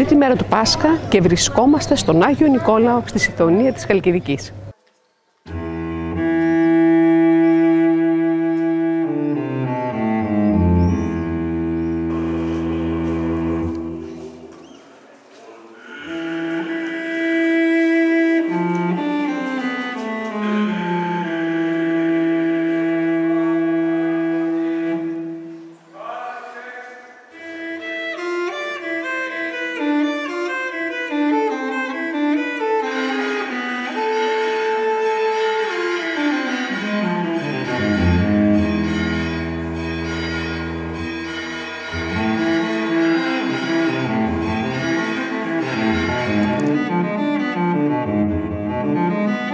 τρίτη μέρα του Πάσχα και βρισκόμαστε στον Άγιο Νικόλαο στη Συθωνία της Χαλκιδικής. Thank you.